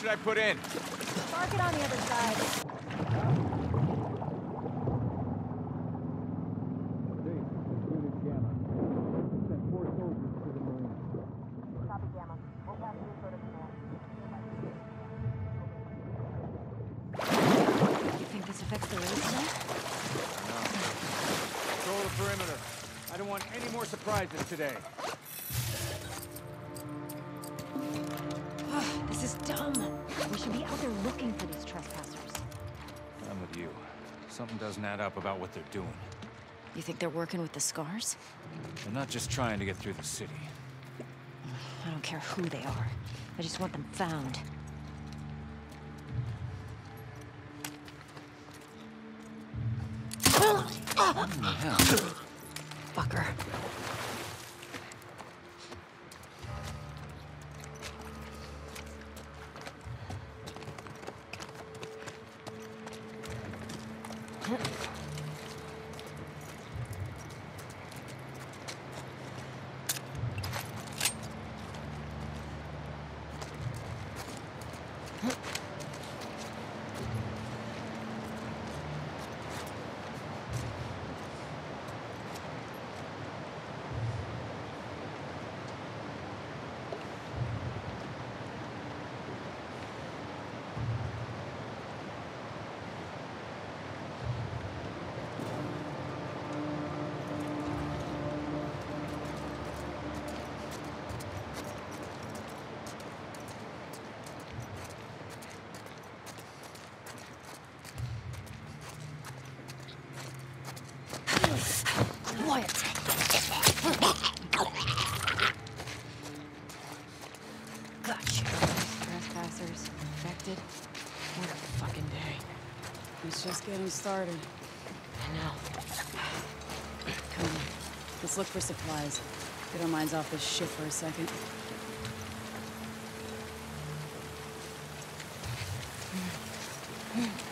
should I put in? Mark it on the other side. Copy Gamma. We'll pass you for the command. You think this affects the race? Control the perimeter. I don't want any more surprises today. Should be out there looking for these trespassers. I'm with you. Something doesn't add up about what they're doing. You think they're working with the scars? They're not just trying to get through the city. I don't care who they are. I just want them found. Fucker. 哼 Quiet. Gotcha. Trespassers, infected. What a fucking day. It's just getting started. I know. Come on. Let's look for supplies. Get our minds off this shit for a second. Oh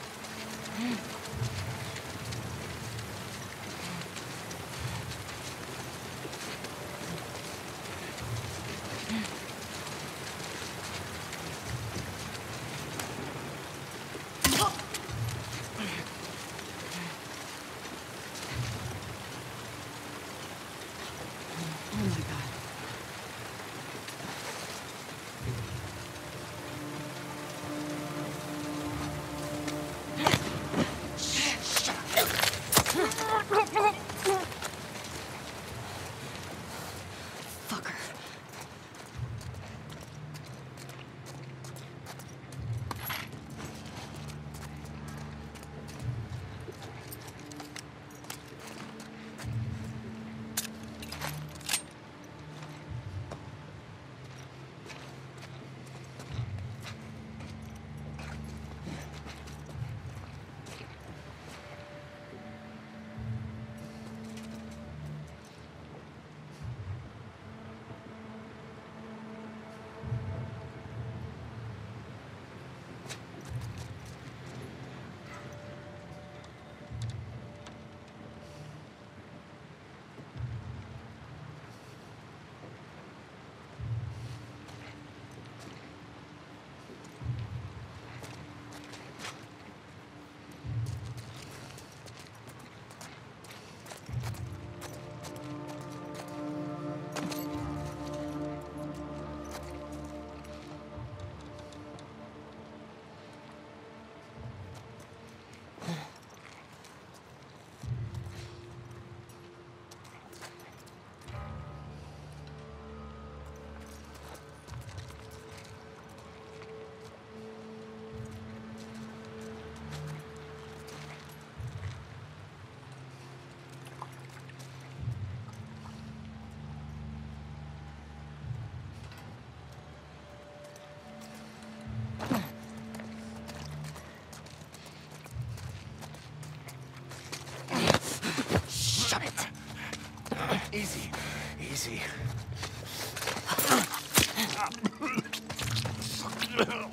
Oh!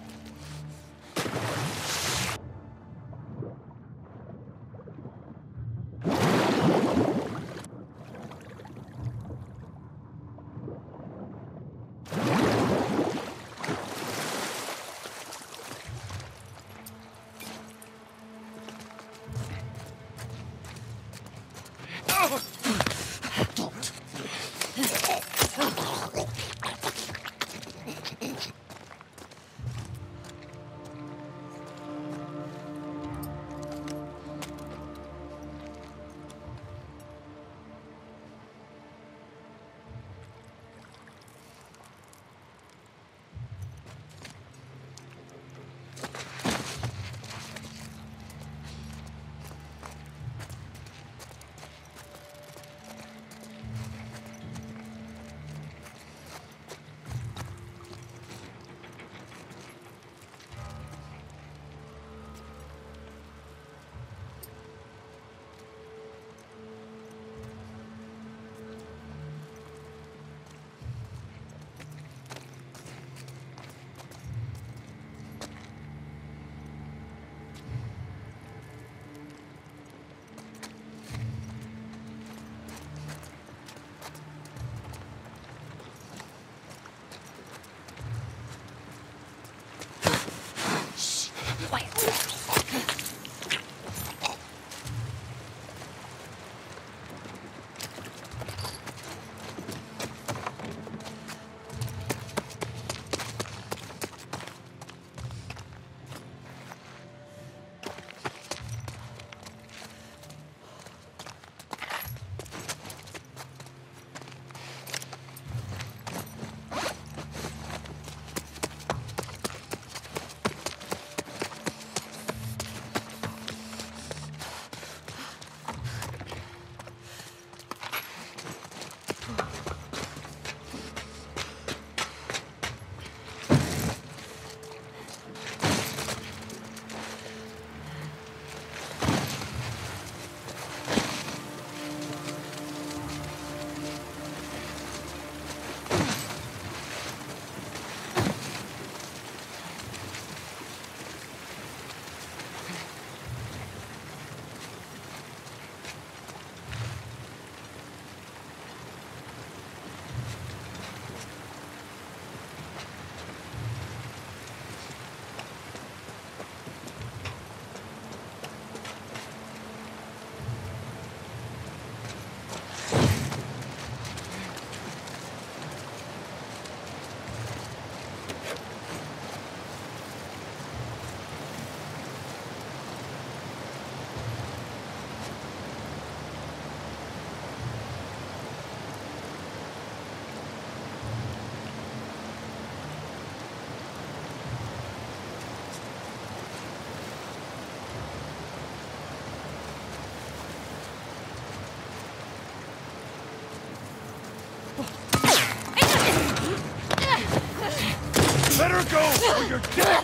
Or you're dead!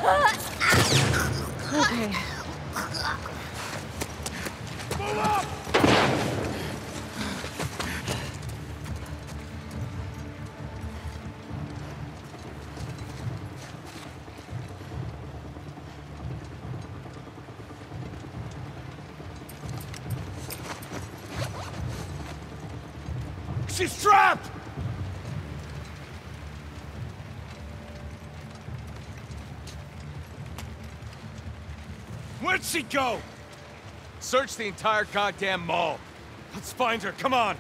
Okay. Move up! She's trapped! Where'd she go? Search the entire goddamn mall. Let's find her, come on!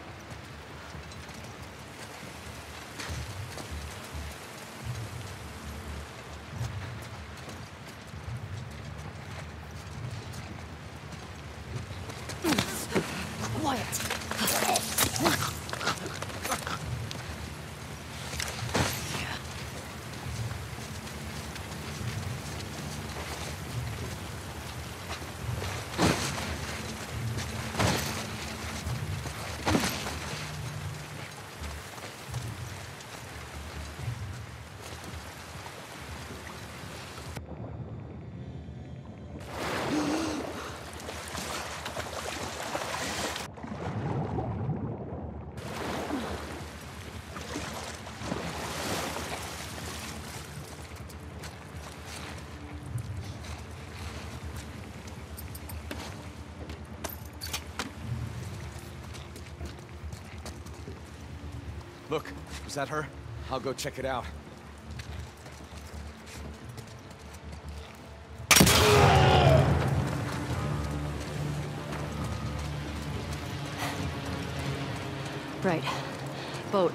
Look, was that her? I'll go check it out. Right. Boat.